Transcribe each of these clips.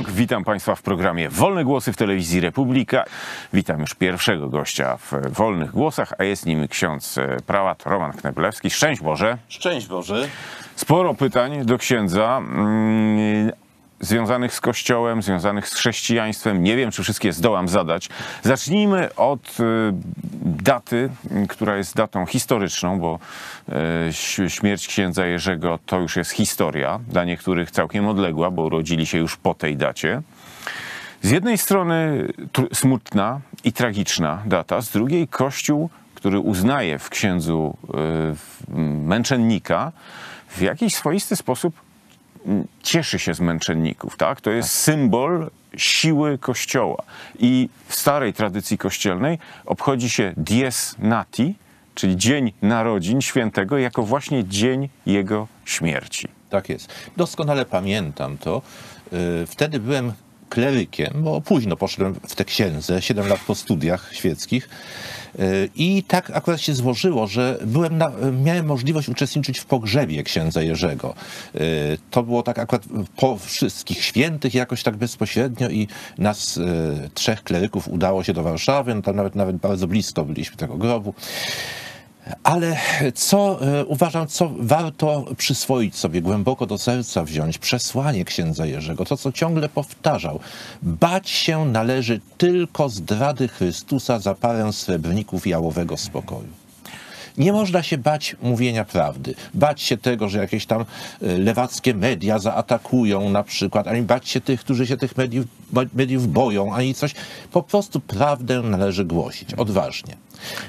Bąk, witam Państwa w programie Wolne Głosy w Telewizji Republika. Witam już pierwszego gościa w Wolnych Głosach, a jest nim ksiądz e, prałat Roman Kneblewski. Szczęść Boże. Szczęść Boże. Sporo pytań do księdza. Związanych z Kościołem, związanych z chrześcijaństwem. Nie wiem, czy wszystkie zdołam zadać. Zacznijmy od e, daty, która jest datą historyczną, bo ś- śmierć księdza Jerzego to już jest historia, dla niektórych całkiem odległa, bo urodzili się już po tej dacie. Z jednej strony tr- smutna i tragiczna data, z drugiej Kościół, który uznaje w księdzu y, męczennika, w jakiś swoisty sposób cieszy się z męczenników. Tak? To jest symbol siły Kościoła. I w starej tradycji kościelnej obchodzi się dies nati, czyli dzień narodzin świętego, jako właśnie dzień jego śmierci. Tak jest. Doskonale pamiętam to. Y, Wtedy byłem klerykiem, bo późno poszedłem w te księdze, 7 lat po studiach świeckich. I tak akurat się złożyło, że byłem na, miałem możliwość uczestniczyć w pogrzebie księdza Jerzego. Y, To było tak akurat po wszystkich świętych, jakoś tak bezpośrednio i nas y, trzech kleryków udało się do Warszawy, no tam nawet, nawet bardzo blisko byliśmy tego grobu. Ale co e, uważam, co warto przyswoić sobie, głęboko do serca wziąć, przesłanie księdza Jerzego, to co ciągle powtarzał. Bać się należy tylko zdrady Chrystusa za parę srebrników jałowego spokoju. Nie można się bać mówienia prawdy, bać się tego, że jakieś tam e, lewackie media zaatakują na przykład, ani bać się tych, którzy się tych mediów, mediów boją, ani coś. Po prostu prawdę należy głosić odważnie.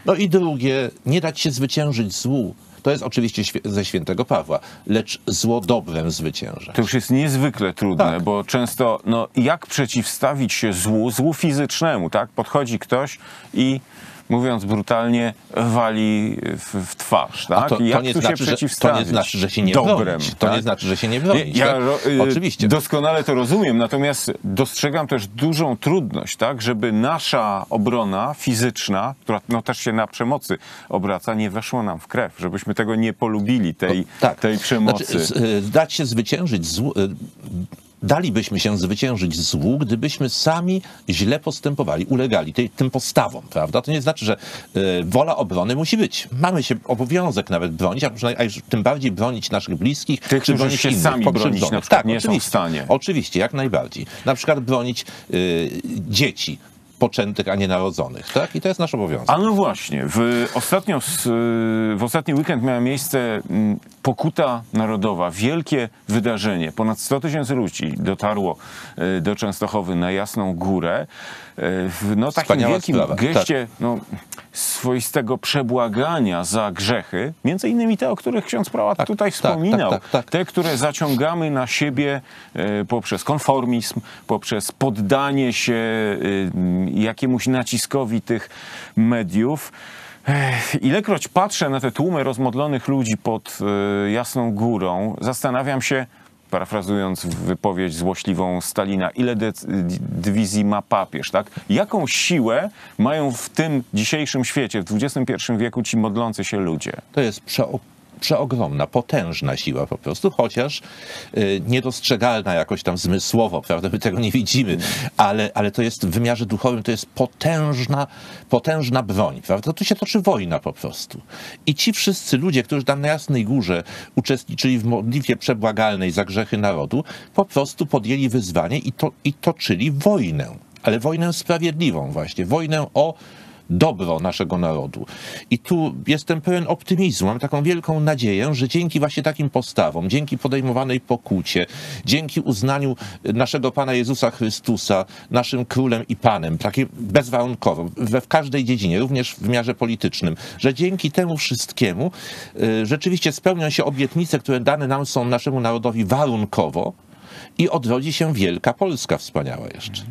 No i drugie, nie dać się zwyciężyć złu. To jest oczywiście ze świętego Pawła, lecz zło dobrem zwycięża. To już jest niezwykle trudne, Tak. bo często, no, jak przeciwstawić się złu, złu fizycznemu, tak? Podchodzi ktoś i mówiąc brutalnie, wali w, w twarz, tak? A to, jak to, nie tu znaczy, się że, to nie znaczy, że się nie Dobrem, bronić. To tak? nie znaczy, że się nie bronić. Ja tak? ro- y, Oczywiście. doskonale to rozumiem, natomiast dostrzegam też dużą trudność, tak, żeby nasza obrona fizyczna, która no, też się na przemocy obraca, nie weszła nam w krew, żebyśmy tego nie polubili, tej, tak. tej przemocy. Znaczy, z- y, dać się zwyciężyć y, Dalibyśmy się zwyciężyć złu, gdybyśmy sami źle postępowali, ulegali tej, tym postawom, prawda? To nie znaczy, że y, wola obrony musi być. Mamy się obowiązek nawet bronić, a, a już tym bardziej bronić naszych bliskich, Tych, czy bronić się innych, sami bronić na przykład tak, nie są w oczywiście. stanie. Oczywiście, jak najbardziej. Na przykład bronić y, dzieci poczętych, a nie narodzonych, tak? I to jest nasz obowiązek. A no właśnie, w, ostatnio, s- w ostatni weekend miała miejsce mm, pokuta narodowa, wielkie wydarzenie. Ponad 100 tysięcy ludzi dotarło e, do Częstochowy na Jasną Górę. W no, takim Wspaniała wielkim sprawa, tak. geście no, swoistego przebłagania za grzechy, między innymi te, o których ksiądz prałat Tak, tutaj tak, wspominał. tak, tak, tak. Te, które zaciągamy na siebie e, poprzez konformizm, poprzez poddanie się e, jakiemuś naciskowi tych mediów. Ilekroć patrzę na te tłumy rozmodlonych ludzi pod e, Jasną Górą, zastanawiam się, parafrazując wypowiedź złośliwą Stalina, ile dywizji ma papież, tak? Jaką siłę mają w tym dzisiejszym świecie, w XXI wieku ci modlący się ludzie? To jest przeo- przeogromna, potężna siła po prostu, chociaż y, niedostrzegalna jakoś tam zmysłowo, prawda? My tego nie widzimy, ale, ale to jest w wymiarze duchowym, to jest potężna, potężna broń, prawda? Tu się toczy wojna po prostu. I ci wszyscy ludzie, którzy tam na Jasnej Górze uczestniczyli w modlitwie przebłagalnej za grzechy narodu, po prostu podjęli wyzwanie i, to, i toczyli wojnę. Ale wojnę sprawiedliwą właśnie, wojnę o dobro naszego narodu. I tu jestem pełen optymizmu, mam taką wielką nadzieję, że dzięki właśnie takim postawom, dzięki podejmowanej pokucie, dzięki uznaniu naszego Pana Jezusa Chrystusa naszym królem i panem, takie bezwarunkowo, we w każdej dziedzinie, również w wymiarze politycznym, że dzięki temu wszystkiemu y, rzeczywiście spełnią się obietnice, które dane nam są naszemu narodowi warunkowo, i odrodzi się wielka Polska wspaniała jeszcze.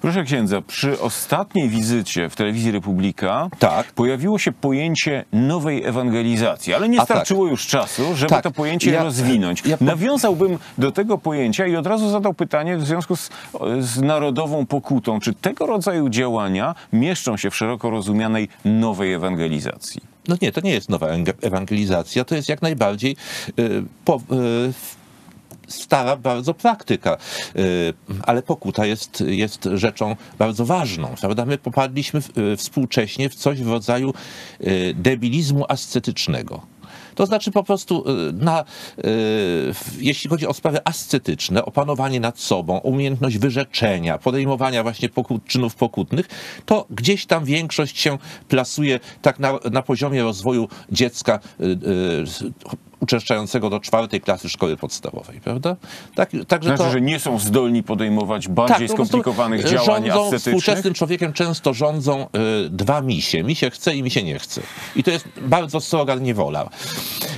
Proszę księdza, przy ostatniej wizycie w telewizji Republika Tak. pojawiło się pojęcie nowej ewangelizacji, ale nie A tak. starczyło już czasu, żeby Tak. to pojęcie Ja- rozwinąć. ja po- Nawiązałbym do tego pojęcia i od razu zadał pytanie w związku z, z narodową pokutą. Czy tego rodzaju działania mieszczą się w szeroko rozumianej nowej ewangelizacji? No nie, to nie jest nowa ewangelizacja, to jest jak najbardziej y, po, y, stara bardzo praktyka. Y, Ale pokuta jest, jest rzeczą bardzo ważną, prawda? My popadliśmy y, współcześnie w coś w rodzaju y, debilizmu ascetycznego. To znaczy po prostu na, jeśli chodzi o sprawy ascetyczne, opanowanie nad sobą, umiejętność wyrzeczenia, podejmowania właśnie pokut, czynów pokutnych, to gdzieś tam większość się plasuje tak na, na poziomie rozwoju dziecka uczęszczającego do czwartej klasy szkoły podstawowej, prawda? Tak, także Znaczy, to... że nie są zdolni podejmować bardziej prostu skomplikowanych działań rządzą, ascetycznych. Współczesnym człowiekiem często rządzą y, dwa misie. Mi się chce i mi się nie chce. I to jest bardzo sroga niewola.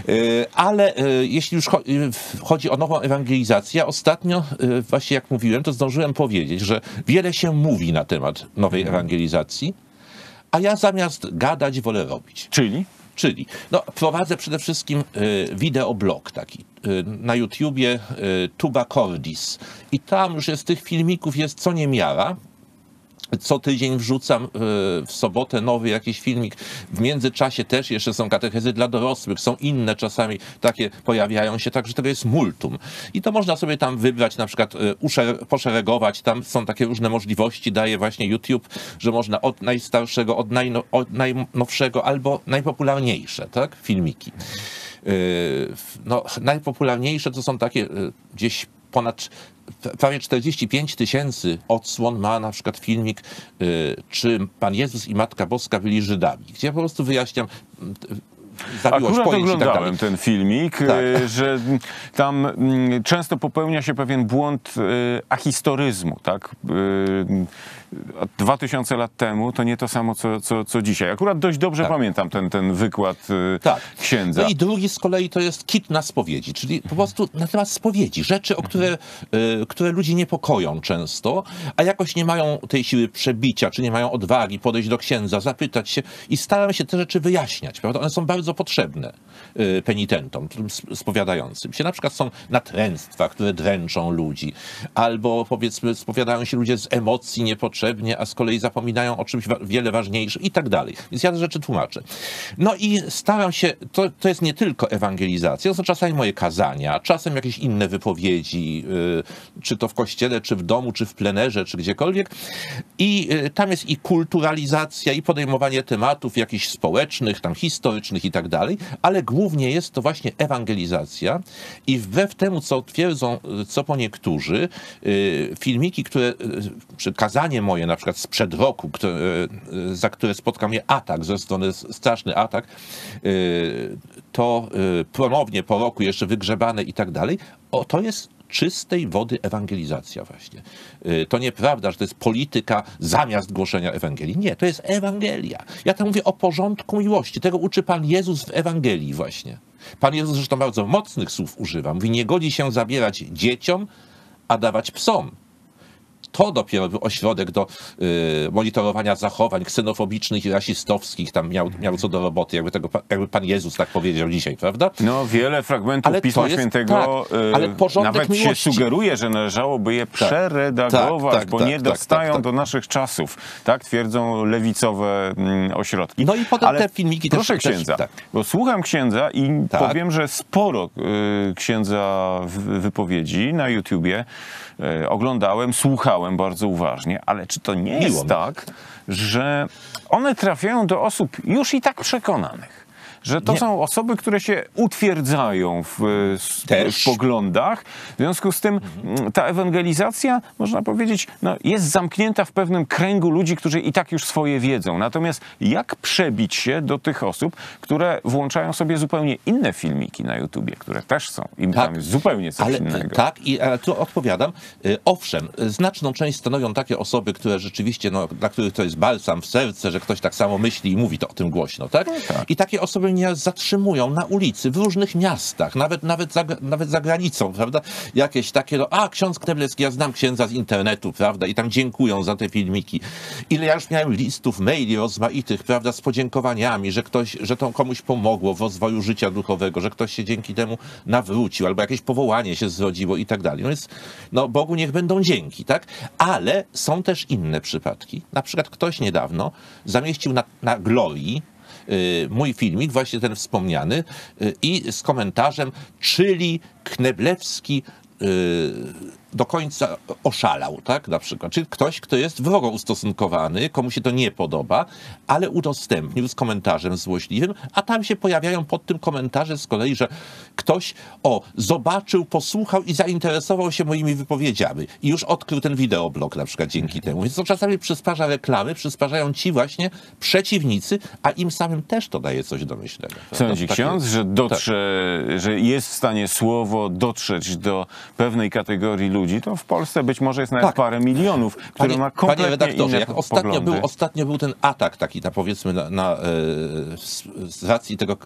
Y, ale y, jeśli już cho- y, chodzi o nową ewangelizację, ostatnio, y, właśnie jak mówiłem, to zdążyłem powiedzieć, że wiele się mówi na temat nowej ewangelizacji, a ja zamiast gadać wolę robić. Czyli? Czyli no, prowadzę przede wszystkim y, wideoblog taki y, na YouTubie y, Tuba Cordis i tam już jest tych filmików jest co niemiara. Co tydzień wrzucam y, w sobotę nowy jakiś filmik. W międzyczasie też jeszcze są katechezy dla dorosłych, są inne czasami takie pojawiają się, także tego jest multum. I to można sobie tam wybrać, na przykład uszer- poszeregować, tam są takie różne możliwości, daje właśnie YouTube, że można od najstarszego, od, najno, od najnowszego albo najpopularniejsze, tak, filmiki. Y, No, najpopularniejsze to są takie gdzieś ponad prawie 45 tysięcy odsłon ma na przykład filmik, y, czy Pan Jezus i Matka Boska byli Żydami, gdzie ja po prostu wyjaśniam mm, Akurat pojęć tak oglądałem ten filmik, Tak. e, że tam mm, często popełnia się pewien błąd e, ahistoryzmu, tak? E, a 2000 lat temu to nie to samo, co, co, co dzisiaj. Akurat dość dobrze Tak. pamiętam ten, ten wykład Tak. księdza. No i drugi z kolei to jest kit na spowiedzi, czyli po prostu na temat spowiedzi, rzeczy, o które, y, które ludzi niepokoją często, a jakoś nie mają tej siły przebicia, czy nie mają odwagi podejść do księdza, zapytać się i staram się te rzeczy wyjaśniać, prawda? One są bardzo potrzebne y, penitentom, spowiadającym się. Na przykład są natręctwa, które dręczą ludzi, albo powiedzmy spowiadają się ludzie z emocji niepotrzebnie, a z kolei zapominają o czymś wiele ważniejszym i tak dalej. Więc ja te rzeczy tłumaczę. No i staram się, to, to jest nie tylko ewangelizacja, to są czasami moje kazania, czasem jakieś inne wypowiedzi, y, czy to w kościele, czy w domu, czy w plenerze, czy gdziekolwiek. I y, tam jest i kulturalizacja, i podejmowanie tematów jakichś społecznych, tam historycznych i tak dalej, ale głównie jest to właśnie ewangelizacja. I wbrew temu, co twierdzą, y, co po niektórzy, y, filmiki, które, czy kazanie moje na przykład sprzed roku, które, za które spotkał mnie atak ze strony, straszny atak, to ponownie po roku jeszcze wygrzebane i tak dalej, o, to jest czystej wody ewangelizacja właśnie. Y, To nieprawda, że to jest polityka zamiast głoszenia Ewangelii. Nie, to jest Ewangelia. Ja tam mówię o porządku miłości. Tego uczy Pan Jezus w Ewangelii właśnie. Pan Jezus zresztą bardzo mocnych słów używa. Mówi, nie godzi się zabierać dzieciom, a dawać psom. To dopiero był ośrodek do y, monitorowania zachowań ksenofobicznych i rasistowskich. Tam miał, miał co do roboty, jakby, tego, jakby Pan Jezus tak powiedział dzisiaj, prawda? No, wiele fragmentów Ale Pisma jest- Świętego tak, porządek nawet się miłości. sugeruje, że należałoby je przeredagować, tak, tak, bo tak, nie tak, dostają tak, tak. do naszych czasów. Tak twierdzą lewicowe mm, ośrodki. No i potem Ale te filmiki też- Proszę też- księdza, tak. bo słucham księdza i Tak. powiem, że sporo y, księdza wypowiedzi na YouTubie y, oglądałem, słuchałem bardzo uważnie, ale czy to nie Miło jest mi. tak, że one trafiają do osób już i tak przekonanych? Że to Nie. są osoby, które się utwierdzają w, e, w poglądach. W związku z tym mm, ta ewangelizacja, można powiedzieć, no, jest zamknięta w pewnym kręgu ludzi, którzy i tak już swoje wiedzą. Natomiast jak przebić się do tych osób, które włączają sobie zupełnie inne filmiki na YouTubie, które też są i tam jest zupełnie coś ale, innego. Tak, i ale tu odpowiadam. Y, Owszem, y, znaczną część stanowią takie osoby, które rzeczywiście, no, dla których to jest balsam w serce, że ktoś tak samo myśli i mówi to o tym głośno, tak? tak. I takie osoby mnie zatrzymują na ulicy, w różnych miastach, nawet, nawet, za, nawet za granicą, prawda? Jakieś takie, no, a ksiądz Kneblecki, ja znam księdza z internetu, prawda? I tam dziękują za te filmiki. Ile ja już miałem listów, maili rozmaitych, prawda, z podziękowaniami, że ktoś, że to komuś pomogło w rozwoju życia duchowego, że ktoś się dzięki temu nawrócił, albo jakieś powołanie się zrodziło i tak dalej. No więc, no Bogu niech będą dzięki, tak? Ale są też inne przypadki. Na przykład ktoś niedawno zamieścił na, na Glorii mój filmik, właśnie ten wspomniany, y, i z komentarzem, czyli Kneblewski y, do końca oszalał, tak, na przykład. Czy ktoś, kto jest wrogo ustosunkowany, komu się to nie podoba, ale udostępnił z komentarzem złośliwym, a tam się pojawiają pod tym komentarze z kolei, że ktoś, o, zobaczył, posłuchał i zainteresował się moimi wypowiedziami i już odkrył ten wideoblog na przykład dzięki temu. Więc to czasami przysparza reklamy, przysparzają ci właśnie przeciwnicy, a im samym też to daje coś do myślenia. Sądzi Takie- ksiądz, że dotrze, że jest w stanie słowo dotrzeć do pewnej kategorii ludzi, to w Polsce być może jest nawet Tak. parę milionów, które ma kompletnie panie redaktorze, jak ostatnio poglądy. był, ostatnio był ten atak taki, na, powiedzmy, na, na, e, z, z racji tego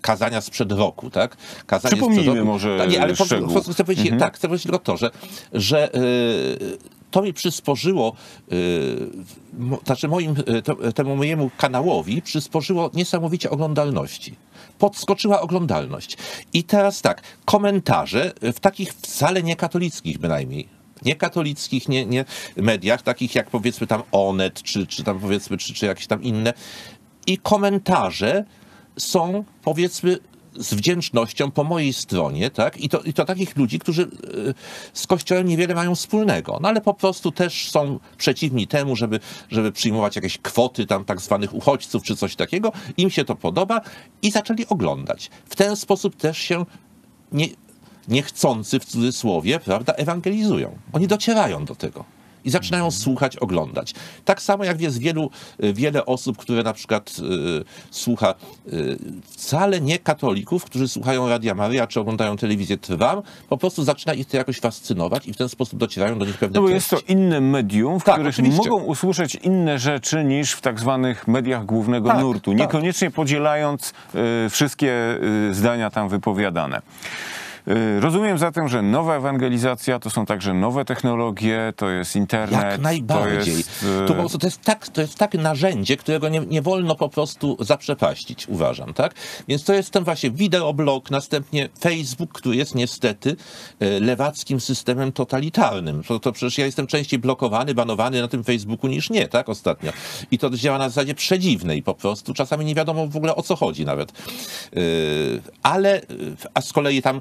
kazania sprzed roku, tak? Kazanie Przypomnijmy sprzed roku. może Tak, nie, ale po, po, chcę powiedzieć, tak, chcę powiedzieć tylko to, że, że e, to mi przysporzyło, mo, znaczy moim, to, temu mojemu kanałowi przysporzyło niesamowicie oglądalności. Podskoczyła oglądalność. I teraz tak, komentarze w takich wcale niekatolickich bynajmniej niekatolickich nie, nie mediach, takich jak powiedzmy tam Onet, czy, czy tam powiedzmy, czy, czy jakieś tam inne. I komentarze są powiedzmy z wdzięcznością po mojej stronie, tak? I to, i to takich ludzi, którzy y, z Kościołem niewiele mają wspólnego, no ale po prostu też są przeciwni temu, żeby, żeby przyjmować jakieś kwoty tam tak zwanych uchodźców czy coś takiego. Im się to podoba i zaczęli oglądać. W ten sposób też się nie, niechcący w cudzysłowie, prawda, ewangelizują. Oni docierają do tego. I zaczynają słuchać, oglądać. Tak samo jak jest wielu, y, wiele osób, które na przykład y, słucha y, wcale nie katolików, którzy słuchają Radia Maryja czy oglądają telewizję Trwam, po prostu zaczyna ich to jakoś fascynować i w ten sposób docierają do nich pewne No bo jest to inne medium, w Tak, których oczywiście. mogą usłyszeć inne rzeczy niż w tak zwanych mediach głównego Tak, nurtu, tak. niekoniecznie podzielając y, wszystkie y, zdania tam wypowiadane. Y, Rozumiem zatem, że nowa ewangelizacja to są także nowe technologie, to jest internet. Jak najbardziej. To jest, y, To, po prostu to, jest tak, to jest takie narzędzie, którego nie, nie wolno po prostu zaprzepaścić, uważam, tak? Więc to jest ten właśnie wideoblog, następnie Facebook, który jest niestety e, lewackim systemem totalitarnym. To, to przecież ja jestem częściej blokowany, banowany na tym Facebooku niż nie, tak? Ostatnio. I to działa na zasadzie przedziwnej po prostu. Czasami nie wiadomo w ogóle o co chodzi nawet. Ale, a z kolei tam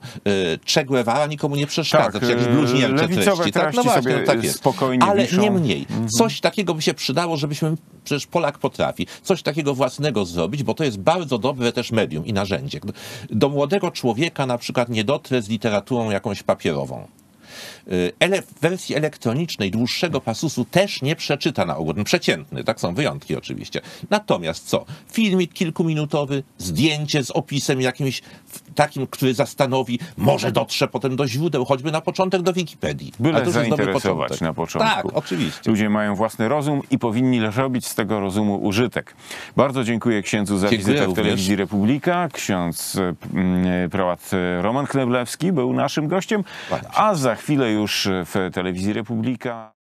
Che Guevara nikomu nie przeszkadza, Tak, czy jakieś bluźniercze treści. Tak, no właśnie, no tak jest. Ale wiszą. niemniej, coś takiego by się przydało, żebyśmy, przecież Polak potrafi, coś takiego własnego zrobić, bo to jest bardzo dobre też medium i narzędzie. Do młodego człowieka na przykład nie dotrę z literaturą jakąś papierową. Y, Ele, w wersji elektronicznej dłuższego pasusu też nie przeczyta na ogół. Przeciętny, tak są wyjątki oczywiście. Natomiast co? Filmik kilkuminutowy, zdjęcie z opisem jakimś takim, który zastanowi, może dotrze potem do źródeł, choćby na początek do Wikipedii. To Byle już dobry zainteresować początek. na początku. Tak, oczywiście. Ludzie mają własny rozum i powinni robić z tego rozumu użytek. Bardzo dziękuję księdzu za Dziękuję wizytę w również. telewizji Republika. Ksiądz e, mm, prałat e, Roman Kneblewski był naszym gościem, a za chwilę już w telewizji Republika.